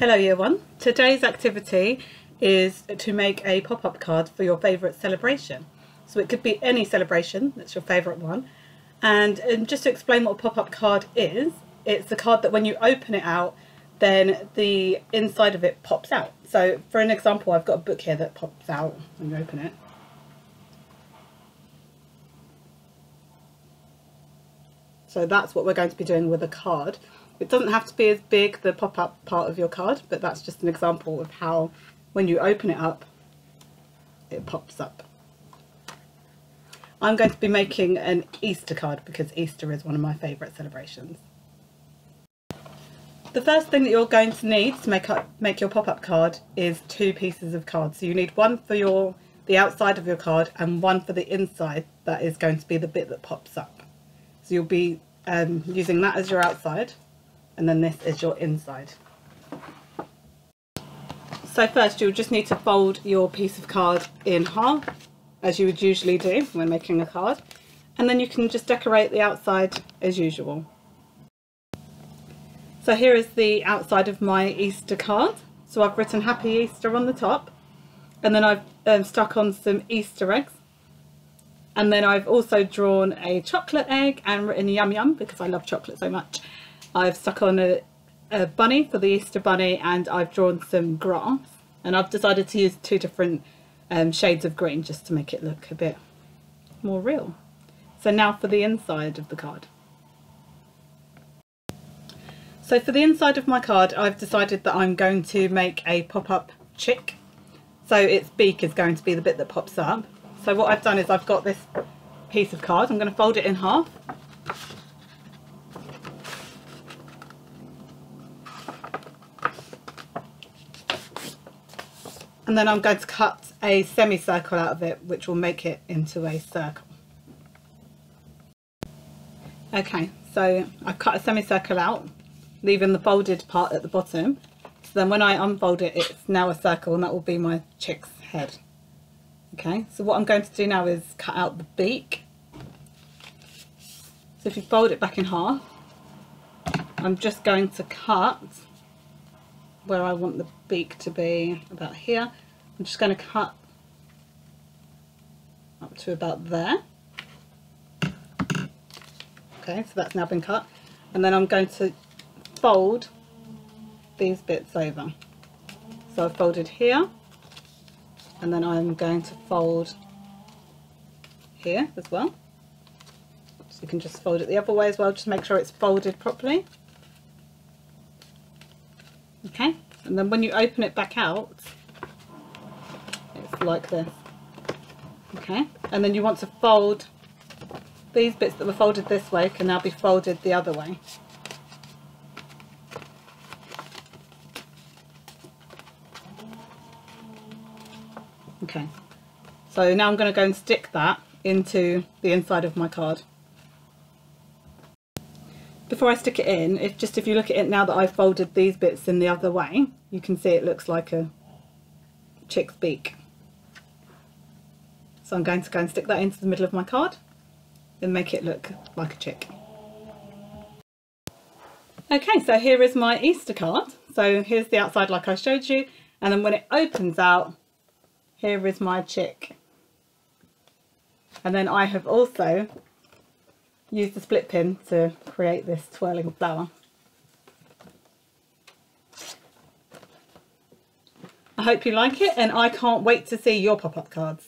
Hello Year 1. Today's activity is to make a pop-up card for your favourite celebration. So it could be any celebration, that's your favourite one. And, and just to explain what a pop-up card is, it's a card that when you open it out, then the inside of it pops out. So for an example, I've got a book here that pops out when you open it. So that's what we're going to be doing with a card. It doesn't have to be as big, the pop-up part of your card, but that's just an example of how when you open it up, it pops up. I'm going to be making an Easter card because Easter is one of my favourite celebrations. The first thing that you're going to need to make up, make your pop-up card is two pieces of card. So you need one for your the outside of your card and one for the inside that is going to be the bit that pops up. So you'll be um, using that as your outside and then this is your inside. So first you'll just need to fold your piece of card in half as you would usually do when making a card and then you can just decorate the outside as usual. So here is the outside of my Easter card. So I've written Happy Easter on the top and then I've um, stuck on some Easter eggs and then I've also drawn a chocolate egg and written yum yum because I love chocolate so much I've stuck on a, a bunny for the Easter bunny and I've drawn some grass and I've decided to use two different um, shades of green just to make it look a bit more real. So now for the inside of the card. So for the inside of my card I've decided that I'm going to make a pop-up chick. So its beak is going to be the bit that pops up. So what I've done is I've got this piece of card, I'm going to fold it in half and then I'm going to cut a semicircle out of it which will make it into a circle. Okay, so I've cut a semicircle out, leaving the folded part at the bottom. So then when I unfold it, it's now a circle and that will be my chick's head. Okay, so what I'm going to do now is cut out the beak. So if you fold it back in half, I'm just going to cut where I want the beak to be about here. I'm just going to cut up to about there. Okay, so that's now been cut. And then I'm going to fold these bits over. So I've folded here and then I'm going to fold here as well. So you can just fold it the other way as well, just make sure it's folded properly okay. And then when you open it back out it's like this. Okay. And then you want to fold these bits that were folded this way can now be folded the other way. Okay. So now I'm going to go and stick that into the inside of my card before I stick it in, just if you look at it now that I've folded these bits in the other way, you can see it looks like a chick's beak. So I'm going to go and stick that into the middle of my card and make it look like a chick. Okay, so here is my Easter card. So here's the outside like I showed you, and then when it opens out, here is my chick. And then I have also use the split pin to create this twirling flower. I hope you like it and I can't wait to see your pop-up cards.